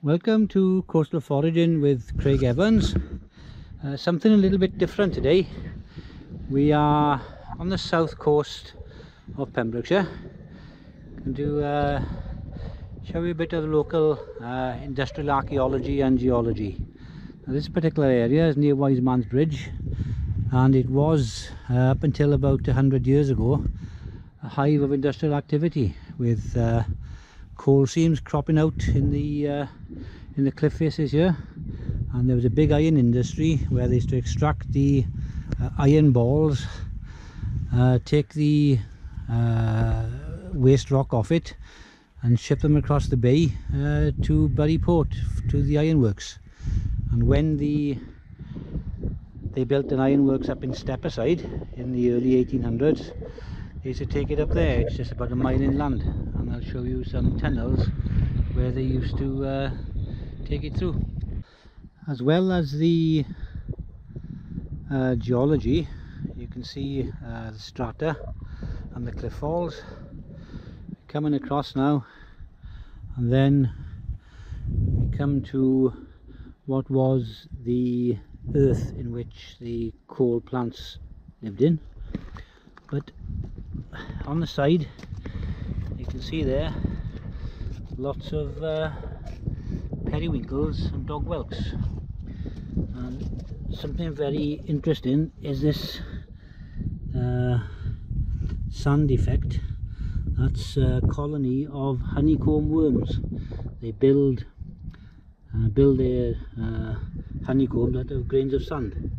Welcome to Coastal Foraging with Craig Evans. Uh, something a little bit different today. We are on the south coast of Pembrokeshire. Going to uh, show you a bit of local uh, industrial archaeology and geology. Now, this particular area is near Wiseman's Bridge and it was uh, up until about 100 years ago a hive of industrial activity with uh, coal seams cropping out in the uh, in the cliff faces here. And there was a big iron industry where they used to extract the uh, iron balls uh, take the uh, waste rock off it and ship them across the bay uh, to Burry Port to the ironworks. And when the they built an ironworks up in Stepaside in the early 1800s used to take it up there. It's just about a mile inland and I'll show you some tunnels where they used to uh, take it through. As well as the uh, geology you can see uh, the strata and the cliff falls coming across now. And then we come to what was the earth in which the coal plants lived in. But on the side you can see there lots of uh, periwinkles and dog whelks and something very interesting is this uh, sand effect. That's a colony of honeycomb worms. They build uh, build their uh, honeycombs out of grains of sand.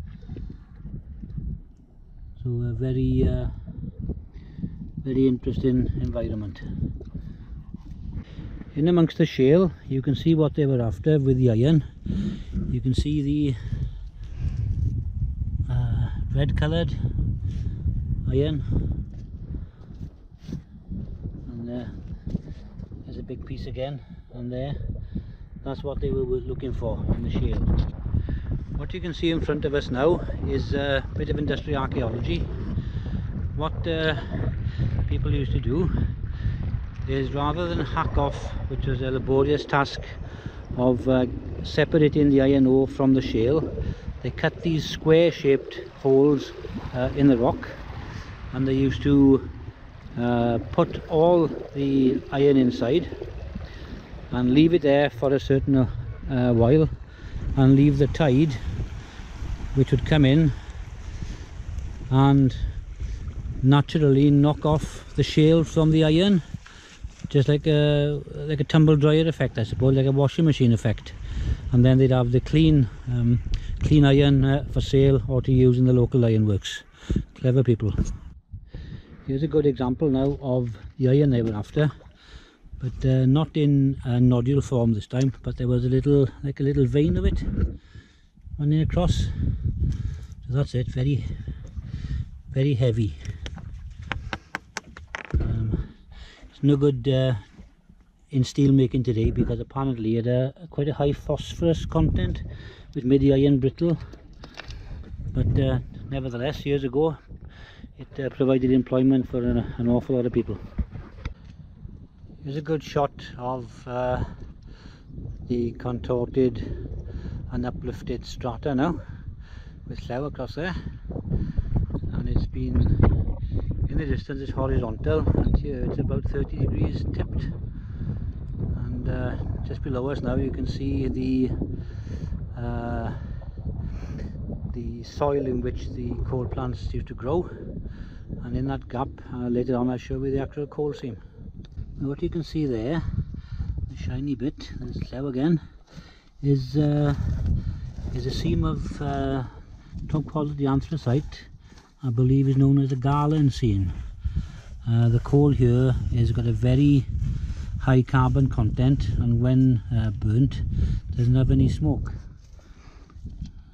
So a very uh, very interesting environment. In amongst the shale you can see what they were after with the iron. You can see the uh, red coloured iron. And there there's a big piece again. And there that's what they were looking for in the shale. What you can see in front of us now is a bit of industrial archaeology. What uh, people used to do is rather than hack off, which was a laborious task of uh, separating the iron ore from the shale, they cut these square shaped holes uh, in the rock and they used to uh, put all the iron inside and leave it there for a certain uh, while and leave the tide which would come in and naturally knock off the shale from the iron just like a like a tumble dryer effect I suppose like a washing machine effect. And then they'd have the clean um, clean iron uh, for sale or to use in the local ironworks. Clever people. Here's a good example now of the iron they were after but uh, not in a nodule form this time but there was a little like a little vein of it running across. So that's it. Very very heavy no good uh, in steel making today because apparently it had a, quite a high phosphorus content which made the iron brittle. But uh, nevertheless years ago it uh, provided employment for an, an, awful lot of people. Here's a good shot of uh, the contorted and uplifted strata now with flower across there. And it's been the distance it's horizontal and here it's about 30 degrees tipped. And uh, just below us now you can see the uh, the soil in which the coal plants used to grow. And in that gap uh, later on I'll show you the actual coal seam. Now what you can see there the shiny bit there's slough again is uh, is a seam of uh, top quality anthracite I believe is known as a garland seam. Uh, the coal here has got a very high carbon content and when uh, burnt doesn't have any smoke.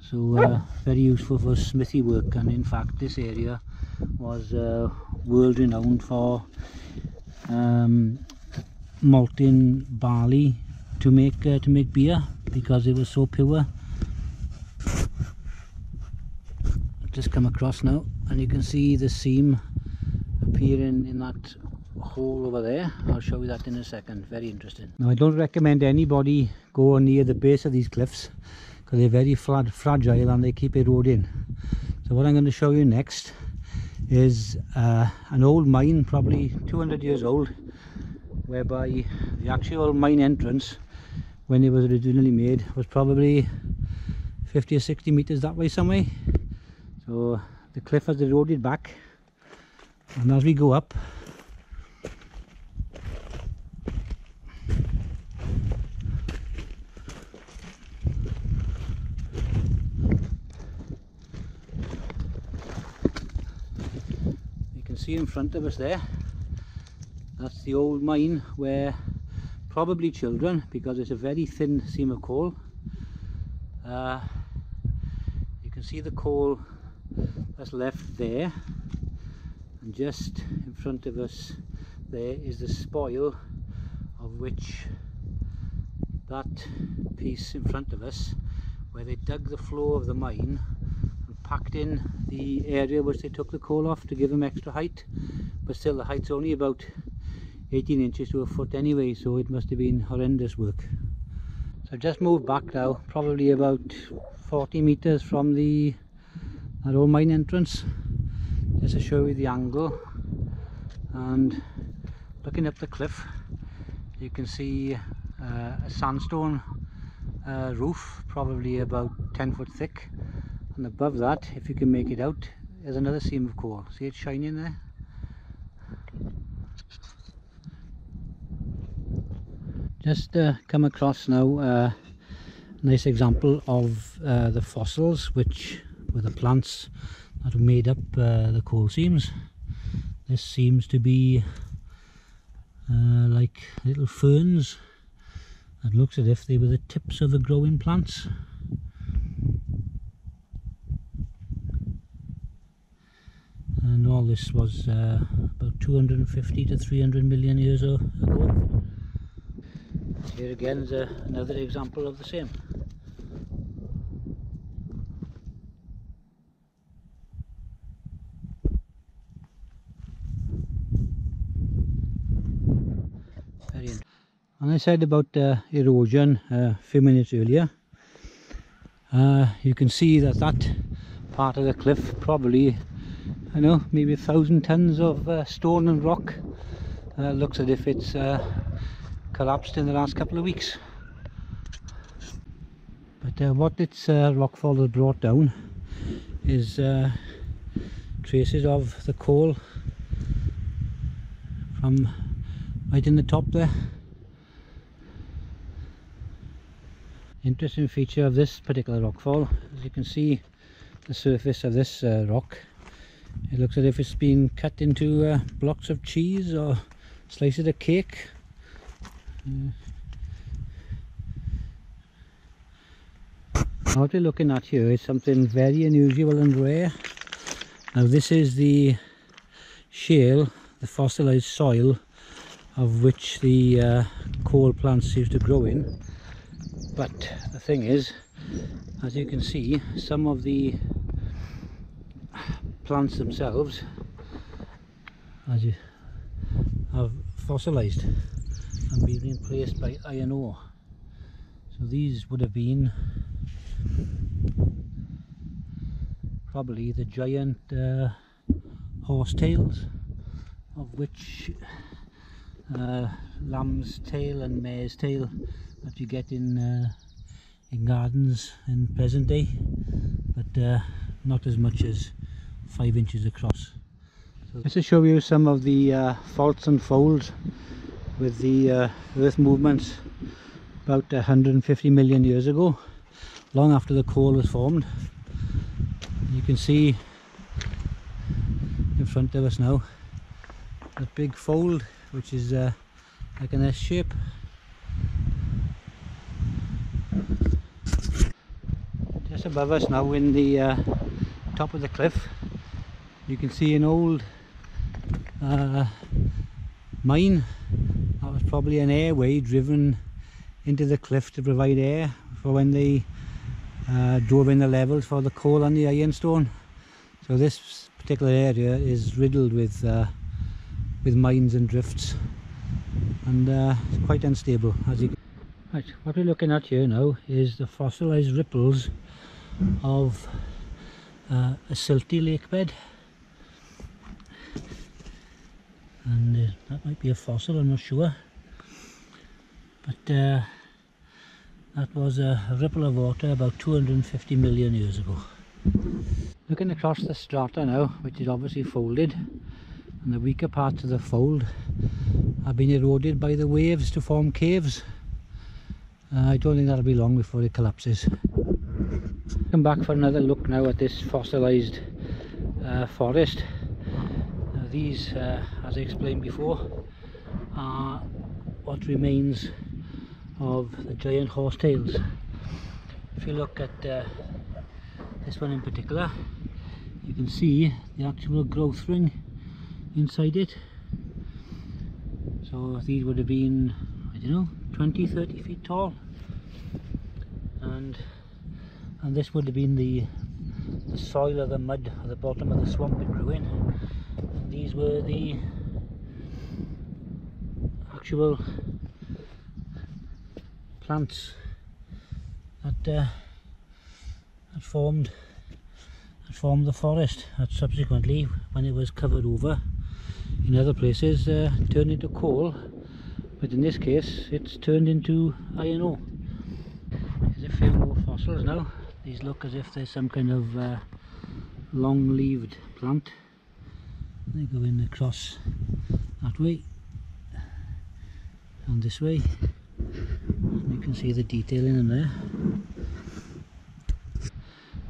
So uh, very useful for smithy work and in fact this area was uh, world renowned for um, malting barley to make uh, to make beer because it was so pure just come across now and you can see the seam appearing in that hole over there. I'll show you that in a second. Very interesting. Now I don't recommend anybody go near the base of these cliffs because they're very fragile and they keep eroding. So what I'm going to show you next is uh, an old mine probably 200 years old whereby the actual mine entrance when it was originally made was probably 50 or 60 meters that way somewhere. So the cliff has eroded back. And as we go up you can see in front of us there that's the old mine where probably children because it's a very thin seam of coal uh, you can see the coal that's left there. And just in front of us there is the spoil of which that piece in front of us where they dug the floor of the mine and packed in the area which they took the coal off to give them extra height. But still the height's only about 18 inches to a foot anyway so it must have been horrendous work. So I've just moved back now probably about 40 meters from the that old mine entrance. Just to show you the angle and looking up the cliff you can see uh, a sandstone uh, roof probably about 10 foot thick. And above that if you can make it out there's another seam of coal. See it shining there? Just uh, come across now uh, a nice example of uh, the fossils which were the plants that made up uh, the coal seams. This seems to be uh, like little ferns. It looks as if they were the tips of the growing plants. And all this was uh, about 250 to 300 million years ago. Here again is another example of the same. Very and I said about uh, erosion uh, a few minutes earlier. Uh, you can see that that part of the cliff probably, I know, maybe a thousand tons of uh, stone and rock. Uh, looks as if it's uh, collapsed in the last couple of weeks but what its rockfall has brought down is traces of the coal from right in the top there interesting feature of this particular rockfall as you can see the surface of this uh, rock it looks as if it's been cut into uh, blocks of cheese or slices of cake what we're looking at here is something very unusual and rare. Now this is the shale, the fossilized soil of which the uh, coal plants used to grow in. But the thing is, as you can see, some of the plants themselves as you have fossilized and been replaced by iron ore. So these would have been probably the giant uh, horsetails of which uh, lamb's tail and mare's tail that you get in uh, in gardens in present day but uh, not as much as five inches across. So to show you some of the uh, faults and folds with the uh, earth movements about 150 million years ago long after the coal was formed you can see in front of us now a big fold which is uh, like an S shape just above us now in the uh, top of the cliff you can see an old uh, mine that was probably an airway driven into the cliff to provide air for when they uh, drove in the levels for the coal and the ironstone. So this particular area is riddled with uh, with mines and drifts. And uh, it's quite unstable as you right what we're looking at here now is the fossilized ripples of uh, a silty lake bed. And uh, that might be a fossil I'm not sure. But uh, that was a, a ripple of water about 250 million years ago. Looking across the strata now which is obviously folded and the weaker parts of the fold have been eroded by the waves to form caves. Uh, I don't think that'll be long before it collapses. Come back for another look now at this fossilized uh, forest. Now these uh, as I explained before are what remains of the giant horsetails. If you look at uh, this one in particular you can see the actual growth ring inside it. So these would have been I don't know 20 30 feet tall. And and this would have been the the soil or the mud at the bottom of the swamp it grew in. And these were the actual plants that uh, had formed had formed the forest that subsequently when it was covered over in other places uh, turned into coal but in this case it's turned into iron ore. There's a few more fossils now these look as if they're some kind of uh, long-leaved plant. They go in across that way and this way. And you can see the detailing in there.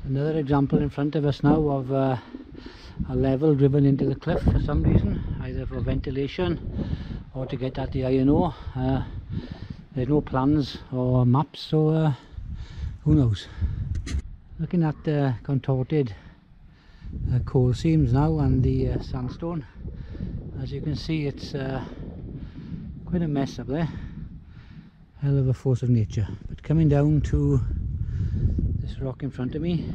Another example in front of us now of uh, a level driven into the cliff for some reason either for ventilation or to get at the iron ore. Uh, there's no plans or maps so uh, who knows? Looking at the contorted uh, coal seams now and the uh, sandstone as you can see it's uh, quite a mess up there. Hell of a force of nature. But coming down to this rock in front of me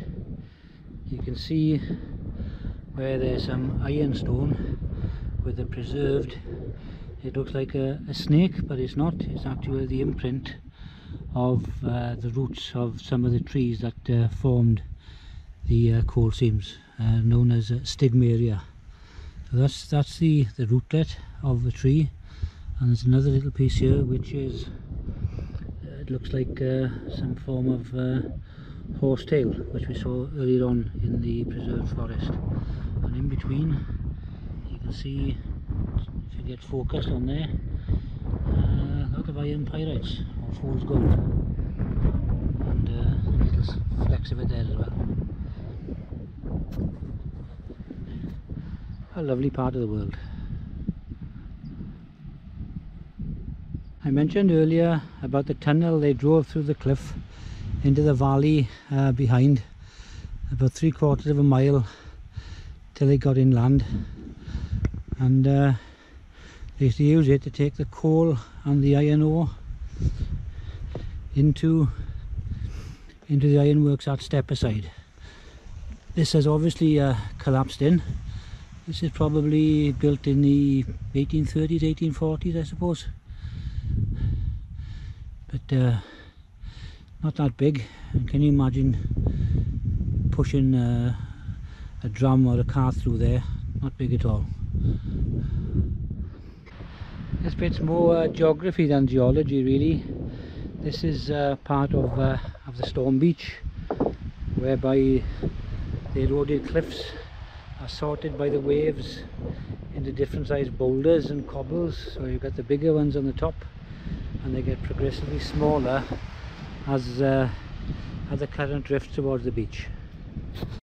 you can see where there's some ironstone with a preserved it looks like a, a, snake but it's not. It's actually the imprint of uh, the roots of some of the trees that uh, formed the uh, coal seams uh, known as stigmaria so that's that's the the rootlet of the tree. And there's another little piece here which is uh, it looks like uh, some form of horsetail which we saw earlier on in the preserved forest. And in between can see if you get focused on there. Uh, a lot of iron pyrites or fool's gold. And uh, little flecks of it there as well. A lovely part of the world. I mentioned earlier about the tunnel they drove through the cliff into the valley uh, behind about three quarters of a mile till they got inland and uh, they used to use it to take the coal and the iron ore into into the ironworks at Stepaside. This has obviously uh, collapsed in. This is probably built in the 1830s, 1840s I suppose. But uh, not that big and can you imagine pushing uh, a drum or a car through there not big at all this bit's more uh, geography than geology really this is uh, part of, uh, of the storm beach whereby the eroded cliffs are sorted by the waves into different sized boulders and cobbles so you've got the bigger ones on the top and they get progressively smaller as, uh, as the current drifts towards the beach.